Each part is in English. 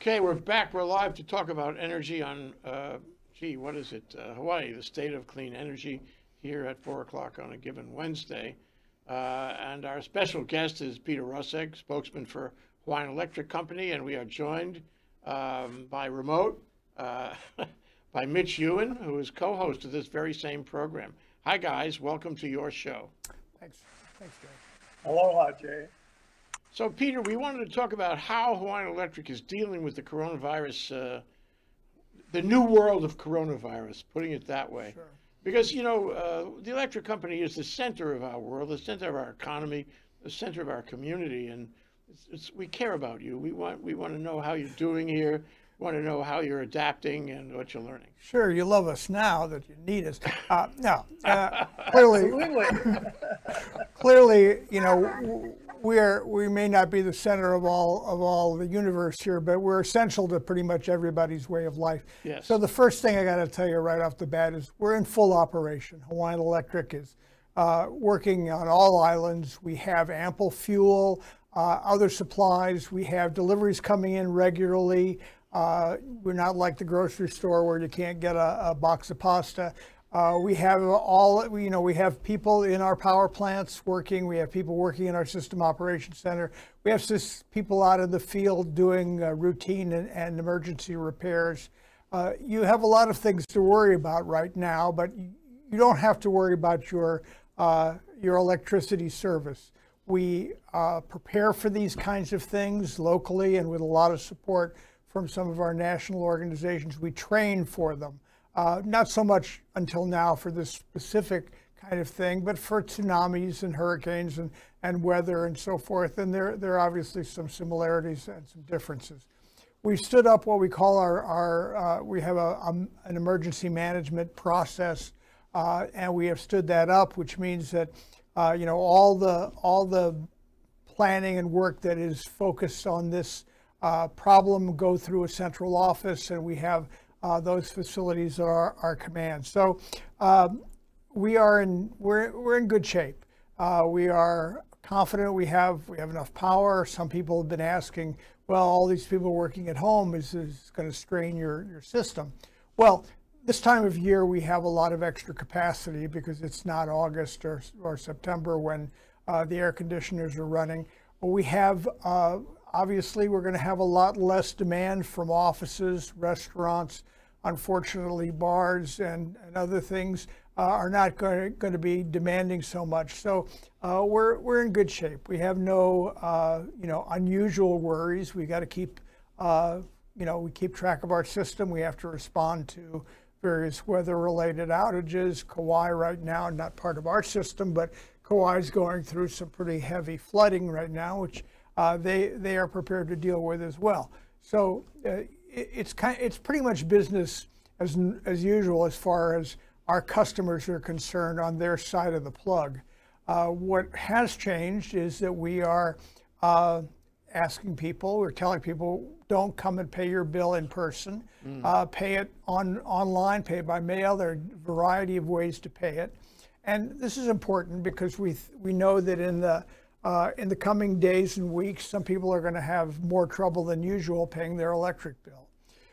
Okay, we're back. We're live to talk about energy on, uh, gee, what is it? Uh, Hawaii, the state of clean energy here at 4 o'clock on a given Wednesday. Uh, and our special guest is Peter Rosegg, spokesman for Hawaiian Electric Company. And we are joined um, by remote uh, by Mitch Ewan, who is co host of this very same program. Hi, guys. Welcome to your show. Thanks. Thanks, Jay. Aloha, Jay. So, Peter, we wanted to talk about how Hawaiian Electric is dealing with the coronavirus, uh, the new world of coronavirus, putting it that way. Sure. Because, you know, uh, the electric company is the center of our world, the center of our economy, the center of our community, and it's, it's, we care about you. We want, we want to know how you're doing here, we want to know how you're adapting and what you're learning. Sure, you love us now that you need us. Uh, no, uh, clearly, Absolutely. clearly, you know, we're we may not be the center of all of all the universe here, but we're essential to pretty much everybody's way of life. Yes. So the first thing I got to tell you right off the bat is we're in full operation. Hawaiian Electric is uh, working on all islands. We have ample fuel, uh, other supplies. We have deliveries coming in regularly. Uh, we're not like the grocery store where you can't get a, a box of pasta. Uh, we have all, you know, we have people in our power plants working. We have people working in our system operations center. We have people out in the field doing uh, routine and, and emergency repairs. Uh, you have a lot of things to worry about right now, but you, you don't have to worry about your uh, your electricity service. We uh, prepare for these kinds of things locally and with a lot of support from some of our national organizations. We train for them. Uh, not so much until now for this specific kind of thing, but for tsunamis and hurricanes and, and weather and so forth. And there, there are obviously some similarities and some differences. We've stood up what we call our, our uh, we have a, um, an emergency management process, uh, and we have stood that up, which means that, uh, you know, all the, all the planning and work that is focused on this uh, problem go through a central office, and we have uh, those facilities are our command. So um, we are in we're we're in good shape. Uh, we are confident we have we have enough power. Some people have been asking, well, all these people working at home is is going to strain your your system. Well, this time of year we have a lot of extra capacity because it's not August or or September when uh, the air conditioners are running. We have uh, obviously we're going to have a lot less demand from offices, restaurants. Unfortunately, bars and, and other things uh, are not going to, be demanding so much. So uh, we're, we're in good shape. We have no uh, you know unusual worries. We got to keep uh, you know we keep track of our system. We have to respond to various weather-related outages. Kauai right now, not part of our system, but Kauai is going through some pretty heavy flooding right now, which uh, they they are prepared to deal with as well. So uh, it, it's kind it's pretty much business as as usual as far as our customers are concerned on their side of the plug. Uh, what has changed is that we are uh, asking people, we're telling people, don't come and pay your bill in person. Mm. Uh, pay it on online, pay it by mail. There are a variety of ways to pay it. And this is important because we, we know that in the uh, in the coming days and weeks, some people are going to have more trouble than usual paying their electric bill.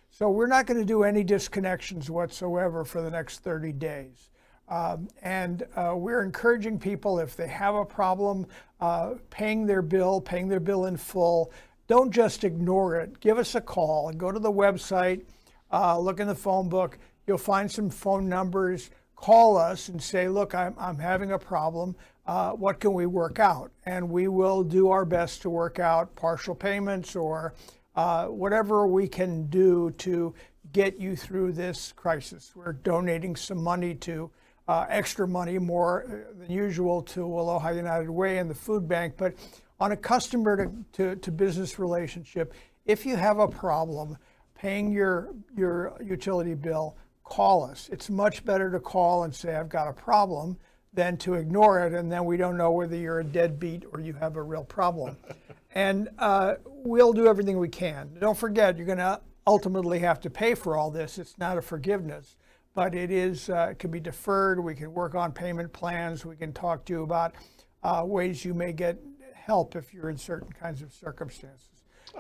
So we're not going to do any disconnections whatsoever for the next 30 days. Um, and uh, we're encouraging people if they have a problem uh, paying their bill, paying their bill in full, don't just ignore it. Give us a call and go to the website, uh, look in the phone book. You'll find some phone numbers. Call us and say, look, I'm, I'm having a problem uh, what can we work out? And we will do our best to work out partial payments or uh, whatever we can do to get you through this crisis. We're donating some money to uh, extra money, more uh, than usual, to Aloha United Way and the food bank. But on a customer to, to, to business relationship, if you have a problem paying your, your utility bill, call us. It's much better to call and say, I've got a problem than to ignore it, and then we don't know whether you're a deadbeat or you have a real problem. and uh, we'll do everything we can. Don't forget, you're going to ultimately have to pay for all this. It's not a forgiveness, but it is. Uh, it can be deferred. We can work on payment plans. We can talk to you about uh, ways you may get help if you're in certain kinds of circumstances.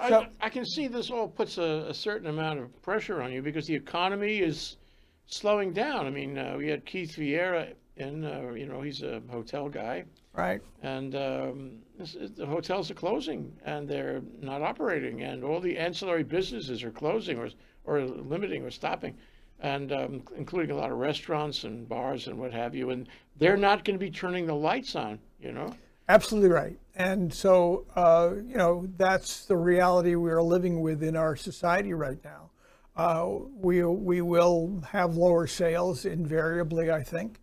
So- I, I can see this all puts a, a certain amount of pressure on you because the economy is slowing down. I mean, uh, we had Keith Vieira in, uh, you know, he's a hotel guy, Right. and um, the hotels are closing and they're not operating, and all the ancillary businesses are closing or or limiting or stopping, and um, including a lot of restaurants and bars and what have you, and they're not going to be turning the lights on, you know. Absolutely right. And so, uh, you know, that's the reality we are living with in our society right now. Uh, we, we will have lower sales invariably, I think.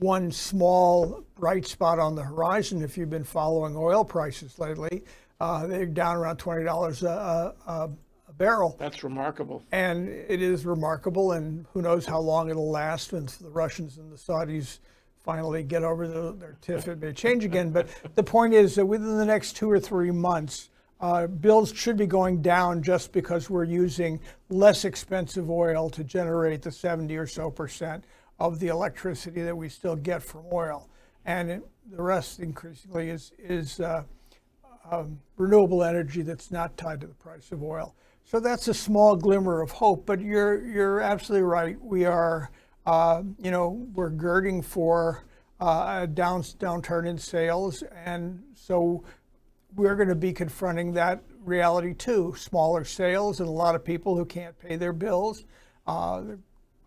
One small bright spot on the horizon, if you've been following oil prices lately, uh, they're down around $20 a, a, a barrel. That's remarkable. And it is remarkable, and who knows how long it'll last once the Russians and the Saudis finally get over the, their tiff. It may change again. But the point is that within the next two or three months, uh, bills should be going down just because we're using less expensive oil to generate the 70 or so percent of the electricity that we still get from oil. And it, the rest increasingly is, is uh, um, renewable energy that's not tied to the price of oil. So that's a small glimmer of hope. But you're you're absolutely right. We are, uh, you know, we're girding for uh, a down downturn in sales, and so we're going to be confronting that reality too. Smaller sales and a lot of people who can't pay their bills. Uh, there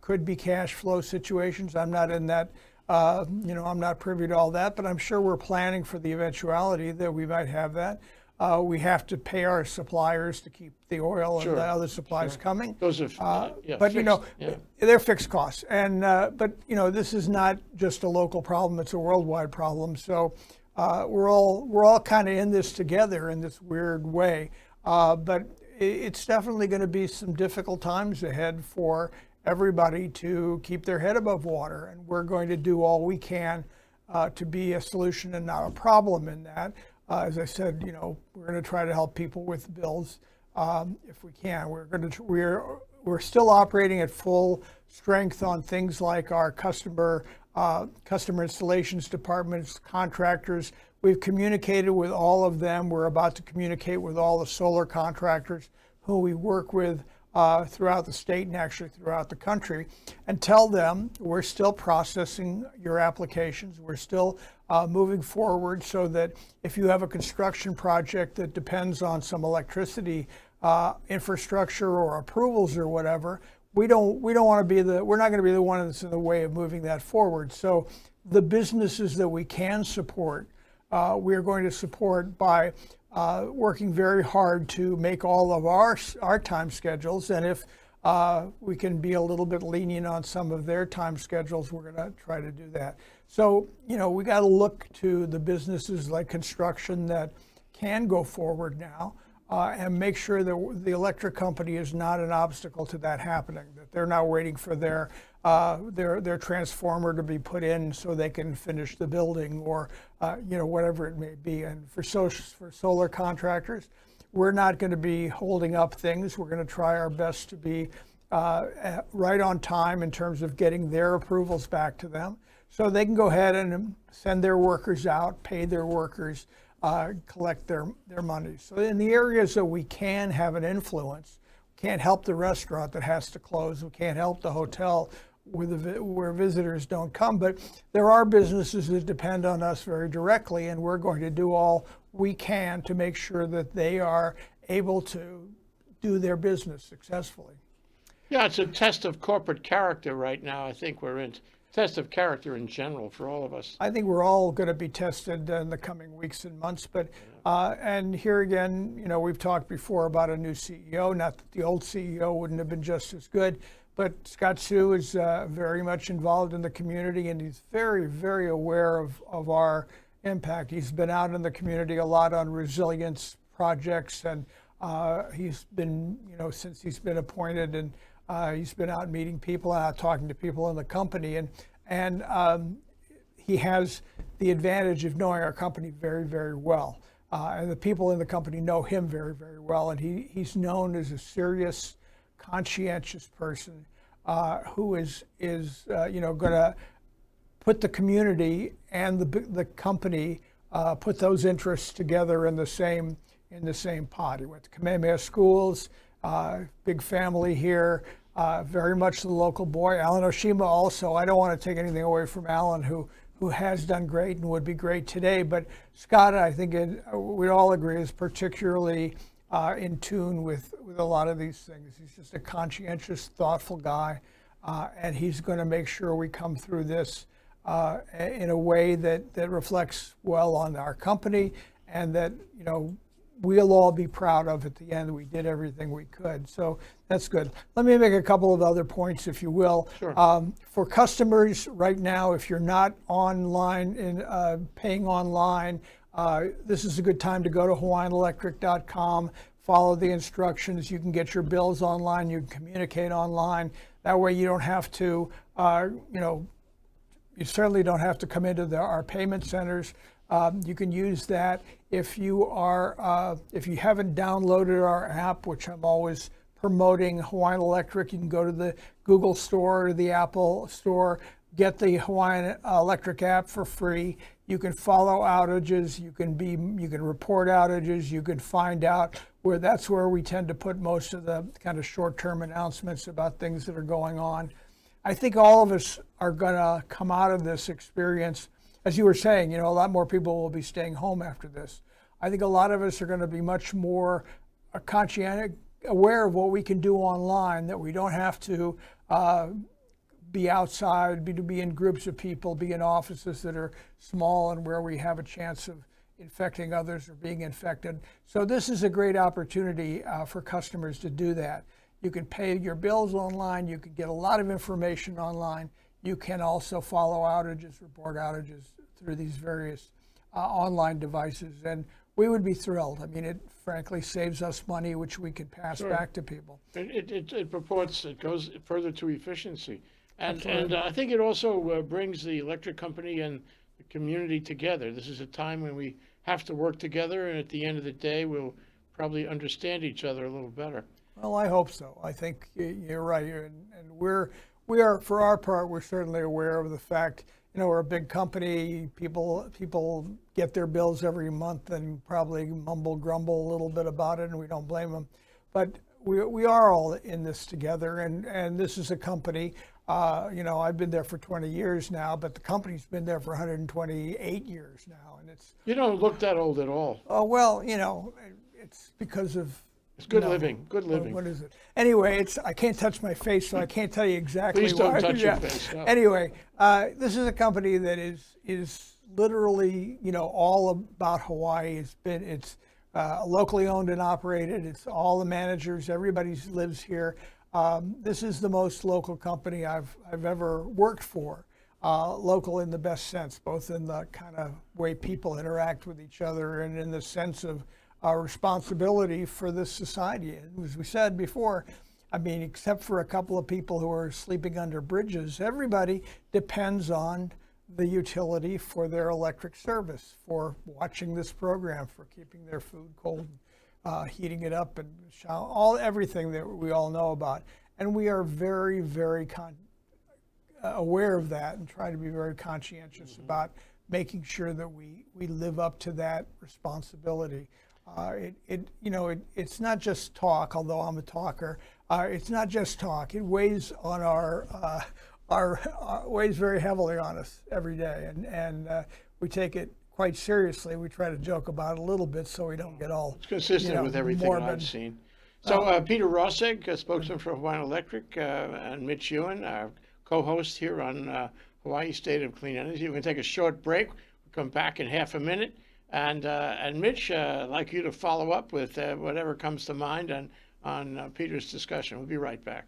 could be cash flow situations. I'm not in that. Uh, you know, I'm not privy to all that, but I'm sure we're planning for the eventuality that we might have that. Uh, we have to pay our suppliers to keep the oil Sure, and the other supplies coming. Those are, Uh, yeah, but you know, yeah. they're fixed costs, and uh, but you know, this is not just a local problem; it's a worldwide problem. So uh, we're all we're all kind of in this together in this weird way. Uh, but it's definitely going to be some difficult times ahead for everybody to keep their head above water, and we're going to do all we can uh, to be a solution and not a problem in that. Uh, as I said, you know, we're going to try to help people with bills um, if we can. We're going to we're we're still operating at full strength on things like our customer uh, customer installations departments, contractors. We've communicated with all of them. We're about to communicate with all the solar contractors who we work with uh, throughout the state and actually throughout the country, and tell them we're still processing your applications. We're still uh, moving forward so that if you have a construction project that depends on some electricity uh, infrastructure or approvals or whatever, we don't we don't want to be the we're not going to be the one that's in the way of moving that forward. So the businesses that we can support, uh, we are going to support by uh, working very hard to make all of our our time schedules, and if uh, we can be a little bit lenient on some of their time schedules, we're going to try to do that. So you know we got to look to the businesses like construction that can go forward now. Uh, and make sure that the electric company is not an obstacle to that happening. That they're not waiting for their uh, their their transformer to be put in so they can finish the building, or uh, you know whatever it may be. And for so, for solar contractors, we're not going to be holding up things. We're going to try our best to be uh, right on time in terms of getting their approvals back to them, so they can go ahead and send their workers out, pay their workers uh, collect their, their money. So in the areas that we can have an influence, we can't help the restaurant that has to close. We can't help the hotel where, the, where visitors don't come. But there are businesses that depend on us very directly, and we're going to do all we can to make sure that they are able to do their business successfully. Yeah, it's a test of corporate character right now. I think we're in test of character in general for all of us. I think we're all going to be tested in the coming weeks and months. But uh, and here again, you know, we've talked before about a new CEO. Not that the old CEO wouldn't have been just as good, but Scott Seu is uh, very much involved in the community, and he's very, very aware of of our impact. He's been out in the community a lot on resilience projects, and uh, he's been, you know, since he's been appointed and. Uh, he's been out meeting people, out talking to people in the company, and and um, he has the advantage of knowing our company very, very well. Uh, and the people in the company know him very, very well. And he, he's known as a serious, conscientious person uh, who is, is uh, you know, going to put the community and the, the company, uh, put those interests together in the same, in the same pot. He went to Kamehameha schools, uh, big family here, uh, very much the local boy. Alan Oshima also. I don't want to take anything away from Alan, who who has done great and would be great today. But Scott, I think it, we all agree, is particularly uh, in tune with, with a lot of these things. He's just a conscientious, thoughtful guy, uh, and he's going to make sure we come through this uh, in a way that, that reflects well on our company and that, you know, we'll all be proud of at the end. We did everything we could. So that's good. Let me make a couple of other points, if you will. Sure. Um, for customers right now, if you're not online and uh, paying online, uh, this is a good time to go to hawaiianelectric.com, follow the instructions. You can get your bills online. You can communicate online. That way you don't have to, uh, you know, you certainly don't have to come into the, our payment centers. Um, you can use that if you are uh, if you haven't downloaded our app, which I'm always promoting Hawaiian Electric. You can go to the Google Store or the Apple Store, get the Hawaiian Electric app for free. You can follow outages. You can be you can report outages. You can find out where that's where we tend to put most of the kind of short-term announcements about things that are going on. I think all of us are going to come out of this experience as you were saying, you know, a lot more people will be staying home after this. I think a lot of us are going to be much more uh, conscientious, aware of what we can do online, that we don't have to uh, be outside, be to be in groups of people, be in offices that are small and where we have a chance of infecting others or being infected. So this is a great opportunity uh, for customers to do that. You can pay your bills online. You can get a lot of information online. You can also follow outages, report outages through these various uh, online devices. And we would be thrilled. I mean, it frankly saves us money, which we could pass Sure. back to people. It, it, it purports, it goes further to efficiency. And, Absolutely. and uh, I think it also uh, brings the electric company and the community together. This is a time when we have to work together, and at the end of the day, we'll probably understand each other a little better. Well, I hope so. I think you're right, and, and we're we are for our part. We're certainly aware of the fact. You know, we're a big company. People people get their bills every month and probably mumble grumble a little bit about it, and we don't blame them. But we we are all in this together, and and this is a company. Uh, you know, I've been there for 20 years now, but the company's been there for 128 years now, and it's You don't look that old at all. oh well, you know, it's because of It's good no. living, good living. What is it? Anyway, it's I can't touch my face, so I can't tell you exactly. Please don't why. touch your face, no. Anyway, uh, this is a company that is is literally, you know, all about Hawaii. It's been it's uh, locally owned and operated. It's all the managers. Everybody lives here. Um, this is the most local company I've I've ever worked for. Uh, local in the best sense, both in the kind of way people interact with each other and in the sense of our responsibility for this society. As we said before, I mean, except for a couple of people who are sleeping under bridges, everybody depends on the utility for their electric service, for watching this program, for keeping their food cold, uh, heating it up, and all everything that we all know about. And we are very, very con- uh, aware of that and try to be very conscientious about making sure that we, we live up to that responsibility. Uh, it, it, you know, it, it's not just talk, although I'm a talker. Uh, it's not just talk. It weighs on our, uh, our, uh, weighs very heavily on us every day, and and uh, we take it quite seriously. We try to joke about it a little bit so we don't get all It's consistent you know, with everything morbid. I've seen. So uh, Peter Rosegg, a spokesman for Hawaiian Electric, uh, and Mitch Ewan, our co-host here on uh, Hawaii State of Clean Energy. We're going to take a short break. We'll come back in half a minute. And, uh, and Mitch, uh, I'd like you to follow up with uh, whatever comes to mind on, on uh, Peter's discussion. We'll be right back.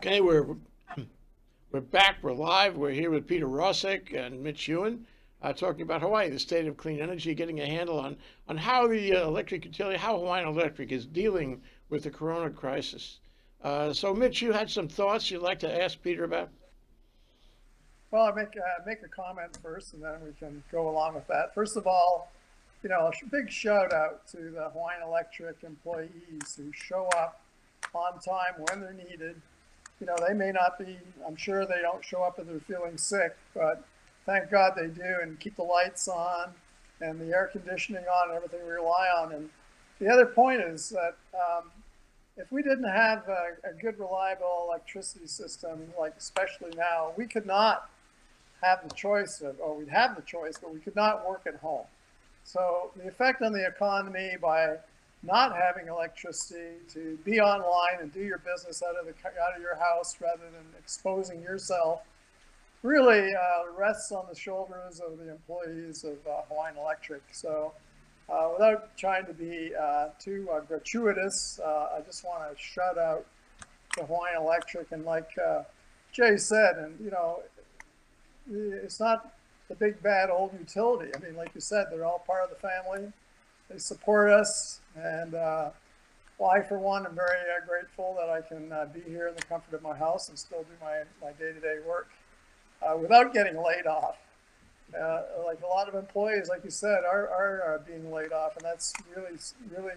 Okay, we're We're back, we're live. We're here with Peter Rosegg and Mitch Ewan uh, talking about Hawaii, the state of clean energy, getting a handle on, on how the uh, electric utility, how Hawaiian Electric is dealing with the corona crisis. Uh, so, Mitch, you had some thoughts you'd like to ask Peter about? Well, I make uh, make a comment first, and then we can go along with that. First of all, you know, a big shout out to the Hawaiian Electric employees who show up on time when they're needed. You know, they may not be. I'm sure they don't show up if they're feeling sick, but thank God they do, and keep the lights on and the air conditioning on and everything we rely on. And the other point is that um, if we didn't have a, a, good, reliable electricity system, like especially now, we could not have the choice of, or we'd have the choice, but we could not work at home. So the effect on the economy by not having electricity to be online and do your business out of the out of your house rather than exposing yourself really uh, rests on the shoulders of the employees of uh, Hawaiian Electric. So uh, without trying to be uh, too uh, gratuitous, uh, I just want to shout out to Hawaiian Electric and like Jay said, and you know, it's not the big bad old utility. I mean, like you said, they're all part of the family. They support us, and uh, well, I, for one, am very uh, grateful that I can uh, be here in the comfort of my house and still do my, my day-to-day work uh, without getting laid off. Uh, like a lot of employees, like you said, are, are, are being laid off, and that's really, really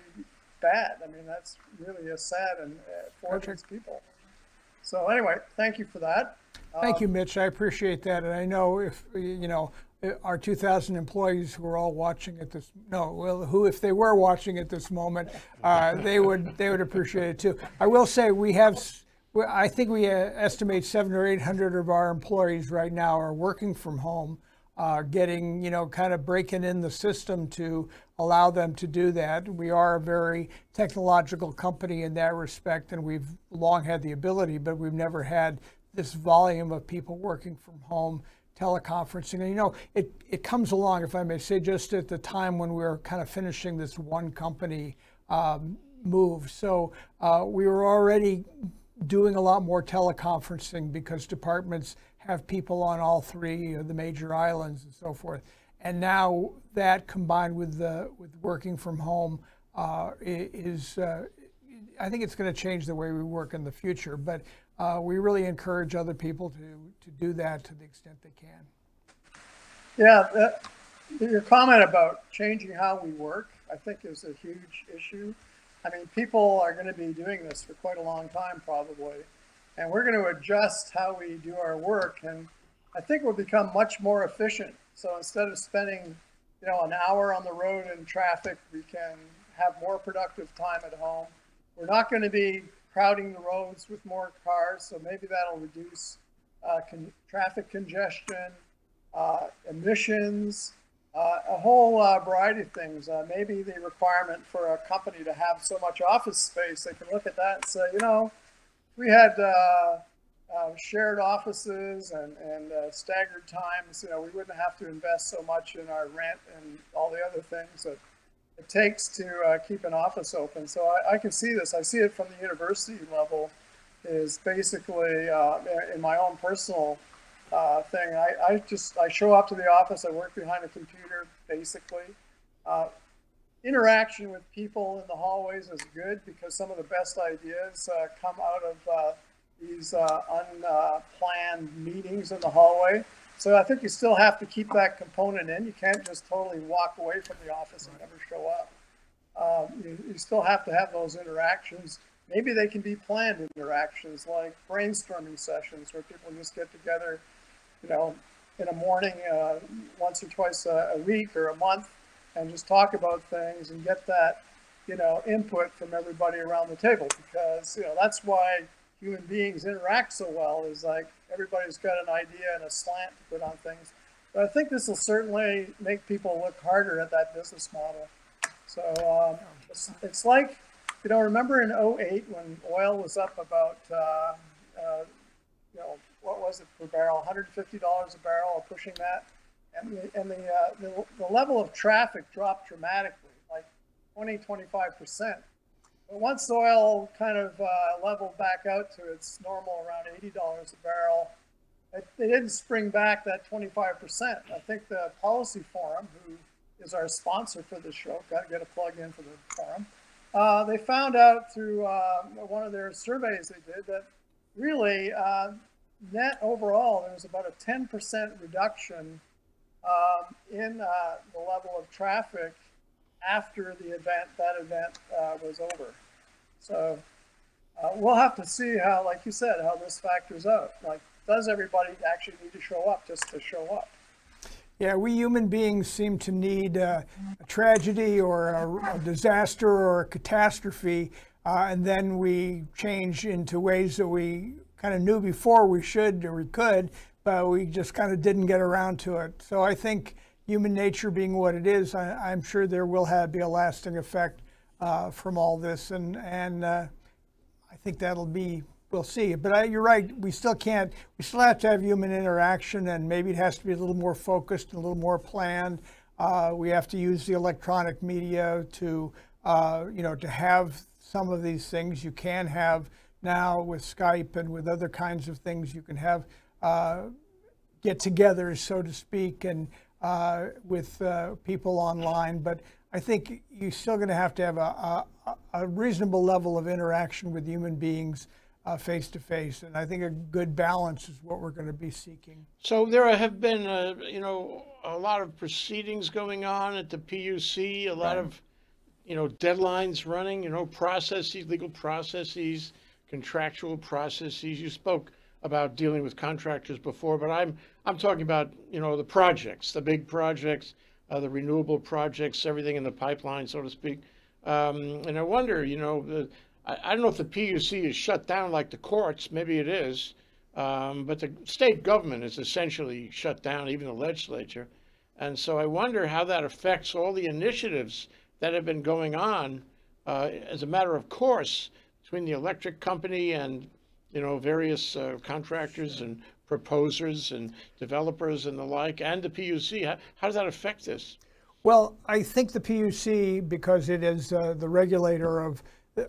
bad. I mean, that's really a sad and uh, for these people. So anyway, thank you for that. Thank you, Mitch. I appreciate that. And I know if, you know, our 2,000 employees who are all watching at this, no, well, who, if they were watching at this moment, uh, they would they would appreciate it too. I will say we have, I think we uh, estimate seven or 800 of our employees right now are working from home, uh, getting, you know, kind of breaking in the system to allow them to do that. We are a very technological company in that respect, and we've long had the ability, but we've never had this volume of people working from home, teleconferencing. And you know, it, it comes along, if I may say, just at the time when we were kind of finishing this one company um, move. So uh, we were already doing a lot more teleconferencing because departments have people on all three of the major islands and so forth. And now that combined with the with working from home uh, is, uh, I think it's going to change the way we work in the future. But uh, we really encourage other people to, to do that to the extent they can. Yeah, that, your comment about changing how we work, I think, is a huge issue. I mean, people are going to be doing this for quite a long time, probably, and we're going to adjust how we do our work, and I think we'll become much more efficient. So instead of spending, you know, an hour on the road in traffic, we can have more productive time at home. We're not going to be crowding the roads with more cars, so maybe that'll reduce uh, con traffic congestion, uh, emissions, uh, a whole uh, variety of things. Uh, maybe the requirement for a company to have so much office space, they can look at that and say, you know, we had uh, shared offices and, and staggered times, you know, we wouldn't have to invest so much in our rent and all the other things that it takes to uh, keep an office open. So I, I, can see this. I see it from the university level. Is basically uh, in my own personal uh, thing. I, I, just I show up to the office. I work behind a computer basically. Uh, interaction with people in the hallways is good because some of the best ideas uh, come out of uh, these unplanned meetings in the hallway. So I think you still have to keep that component in. You can't just totally walk away from the office and never show up. Um, you, you, still have to have those interactions. Maybe they can be planned interactions like brainstorming sessions where people just get together, you know, in a morning uh, once or twice a, a, week or a month and just talk about things and get that, you know, input from everybody around the table because, you know, that's why human beings interact so well is like everybody's got an idea and a slant to put on things. But I think this will certainly make people look harder at that business model. So um, it's, it's, like, you know, remember in 08 when oil was up about, uh, uh, you know, what was it per barrel, $150 a barrel or pushing that? And the, and the, uh, the, the level of traffic dropped dramatically, like 20, 25%. But once oil kind of uh, leveled back out to its normal around $80 a barrel, it- they didn't spring back that 25%. I think the Policy Forum, who is our sponsor for this show, got to get a plug in for the forum, uh, they found out through uh, one of their surveys they did that really uh, net overall there was about a 10% reduction um, in uh, the level of traffic after the event that event uh, was over. So uh, we'll have to see how, like you said, how this factors out. Like, does everybody actually need to show up just to show up? Yeah, we human beings seem to need uh, a tragedy or a, a disaster or a catastrophe, uh, and then we change into ways that we kind of knew before we should or we could, but we just kind of didn't get around to it. So I think human nature being what it is, I, am sure there will have be a lasting effect uh, from all this, and and uh, I think that'll be we'll see. But I, you're right. We still can't. We still have to have human interaction, and maybe it has to be a little more focused, and a little more planned. Uh, we have to use the electronic media to, uh, you know, to have some of these things. You can have now with Skype and with other kinds of things. You can have uh, get-togethers, so to speak, and uh, with uh, people online. But I think you're still going to have to have a, a, a reasonable level of interaction with human beings face to face. And I think a good balance is what we're going to be seeking. So there have been, uh, you know, a lot of proceedings going on at the PUC, a lot right. of, you know, deadlines running, you know, processes, legal processes, contractual processes. You spoke about dealing with contractors before, but I'm I'm talking about you know the projects, the big projects, uh, the renewable projects, everything in the pipeline, so to speak. Um, and I wonder, you know, the, I, I, don't know if the PUC is shut down like the courts. Maybe it is, um, but the state government is essentially shut down, even the legislature. And so I wonder how that affects all the initiatives that have been going on, uh, as a matter of course, between the electric company and you know various uh, contractors and proposers and developers and the like, and the PUC. How, how does that affect this? Well, I think the PUC, because it is uh, the regulator of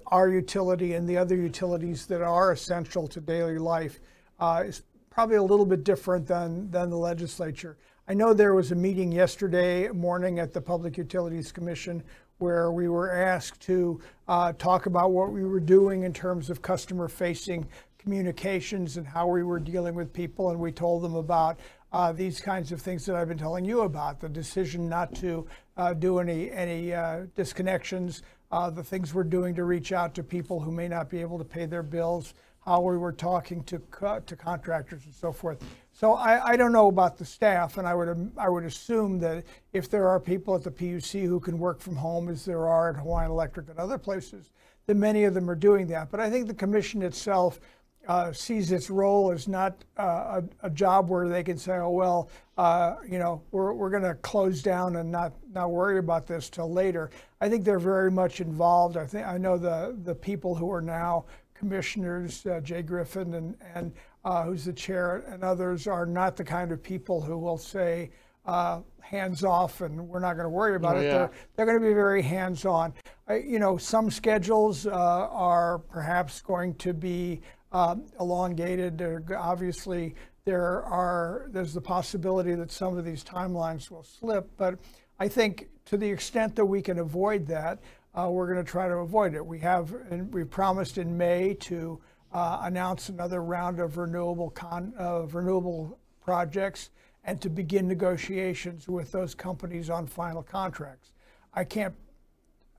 our utility and the other utilities that are essential to daily life, uh, is probably a little bit different than, than the legislature. I know there was a meeting yesterday morning at the Public Utilities Commission where we were asked to uh, talk about what we were doing in terms of customer facing communications and how we were dealing with people. And we told them about uh, these kinds of things that I've been telling you about the decision not to uh, do any, any uh, disconnections, uh, the things we're doing to reach out to people who may not be able to pay their bills, how we were talking to, co- to contractors and so forth. So I, I don't know about the staff, and I would, I would assume that if there are people at the PUC who can work from home, as there are at Hawaiian Electric and other places, that many of them are doing that. But I think the commission itself uh, sees its role as not uh, a, a, job where they can say, oh, well, uh, you know, we're, we're going to close down and not, not worry about this till later. I think they're very much involved. I think I know the, the people who are now commissioners, uh, Jay Griffin and, and uh, who's the chair, and others are not the kind of people who will say, uh, hands off and we're not going to worry about oh, it. Yeah. They're, they're going to be very hands on. you know, some schedules are perhaps going to be um, elongated. obviously, there are there's the possibility that some of these timelines will slip, but I think to the extent that we can avoid that, uh, we're going to try to avoid it. We have and we promised in May to uh, announce another round of renewable con, renewable projects and to begin negotiations with those companies on final contracts. I can't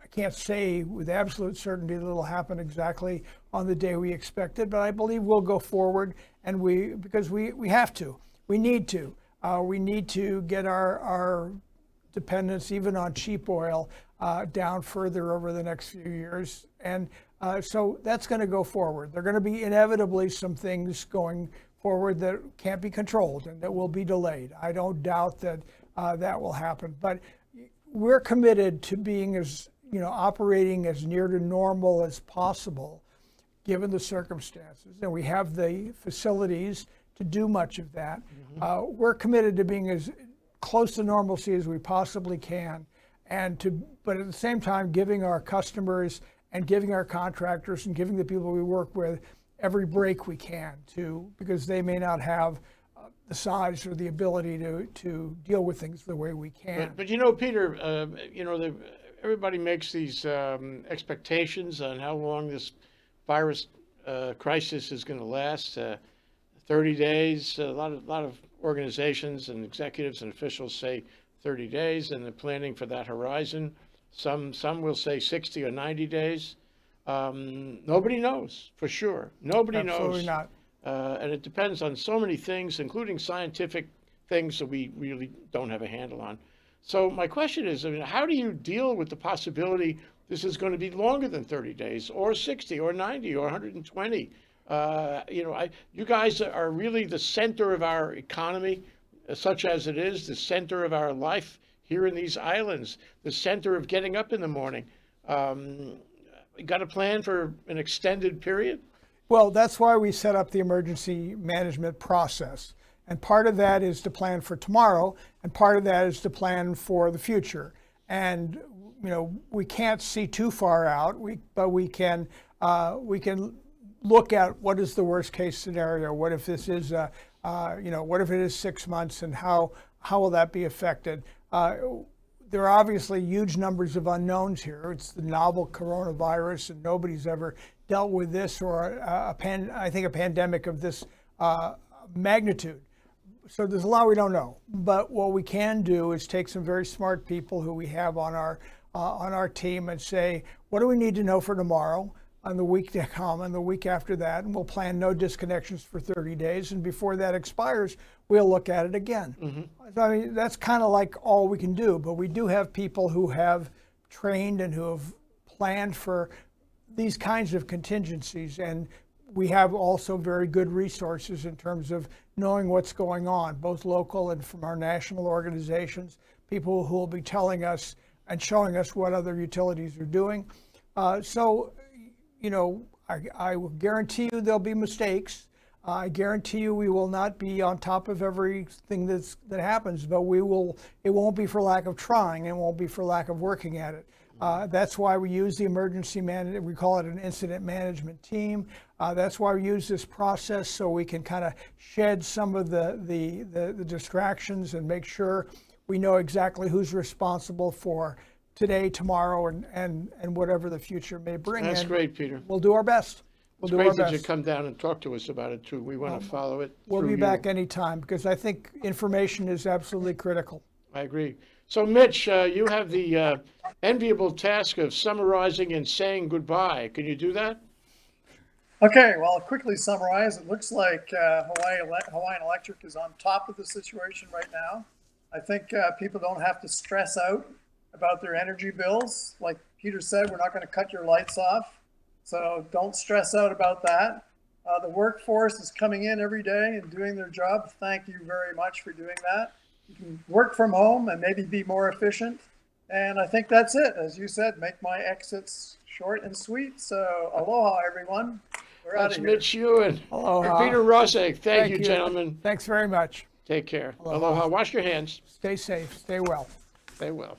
I can't say with absolute certainty that it'll happen exactly on the day we expected, but I believe we'll go forward, and we because we we have to, we need to, uh, we need to get our our dependence even on cheap oil uh, down further over the next few years, and uh, so that's going to go forward. There are going to be inevitably some things going forward that can't be controlled and that will be delayed. I don't doubt that uh, that will happen, but we're committed to being as you know, operating as near to normal as possible, given the circumstances. And we have the facilities to do much of that. Mm-hmm. Uh, we're committed to being as close to normalcy as we possibly can, and to, but at the same time, giving our customers and giving our contractors and giving the people we work with every break we can to, because they may not have the size or the ability to, to deal with things the way we can. But, but you know, Peter, uh, you know, the, everybody makes these um, expectations on how long this virus uh, crisis is going to last. Uh, 30 days. A lot of lot of organizations and executives and officials say 30 days, and they're planning for that horizon. Some some will say 60 or 90 days. Um, nobody knows for sure. Nobody Absolutely knows. not. Uh, and it depends on so many things, including scientific things that we really don't have a handle on. So my question is, I mean, how do you deal with the possibility this is going to be longer than 30 days, or 60, or 90, or 120? Uh, you know, I, you guys are really the center of our economy, such as it is, the center of our life here in these islands, the center of getting up in the morning. Um, got a plan for an extended period? Well, that's why we set up the emergency management process. And part of that is to plan for tomorrow, and part of that is to plan for the future. And you know, we can't see too far out, we, but we can uh, we can look at what is the worst case scenario. What if this is, uh, uh, you know, what if it is six months, and how how will that be affected? Uh, there are obviously huge numbers of unknowns here. It's the novel coronavirus, and nobody's ever dealt with this or a, a pan, I think a pandemic of this uh, magnitude. So there's a lot we don't know. But what we can do is take some very smart people who we have on our uh, on our team and say, what do we need to know for tomorrow? on the week to come and the week after that, and we'll plan no disconnections for 30 days. And before that expires, we'll look at it again. Mm-hmm. I mean, that's kind of like all we can do. But we do have people who have trained and who have planned for these kinds of contingencies. And we have also very good resources in terms of knowing what's going on, both local and from our national organizations, people who will be telling us and showing us what other utilities are doing. Uh, so you know, I, I will guarantee you there'll be mistakes. Uh, I guarantee you we will not be on top of everything that's, that happens, but we will. It won't be for lack of trying. It won't be for lack of working at it. Uh, that's why we use the emergency management. We call it an incident management team. Uh, that's why we use this process so we can kind of shed some of the, the, the, the distractions and make sure we know exactly who's responsible for today, tomorrow, and, and, and whatever the future may bring. That's And great, Peter. We'll do our best. We'll It's do our great that you come down and talk to us about it too. We want to follow it. We'll be you. back anytime because I think information is absolutely critical. I agree. So Mitch, uh, you have the uh, enviable task of summarizing and saying goodbye. Can you do that? Okay, well, I'll quickly summarize. It looks like uh, Hawaii Ele- Hawaiian Electric is on top of the situation right now. I think uh, people don't have to stress out about their energy bills. Like Peter said, we're not going to cut your lights off, so don't stress out about that. Uh, the workforce is coming in every day and doing their job. Thank you very much for doing that. You can work from home and maybe be more efficient. And I think that's it. As you said, make my exits short and sweet. So aloha, everyone. We're out That's of here. Mitch Ewan Aloha. Peter Rosegg. Thank, Thank you, you. gentlemen. Thanks very much. Take care. Aloha. Aloha. Wash your hands. Stay safe. Stay well. Stay well.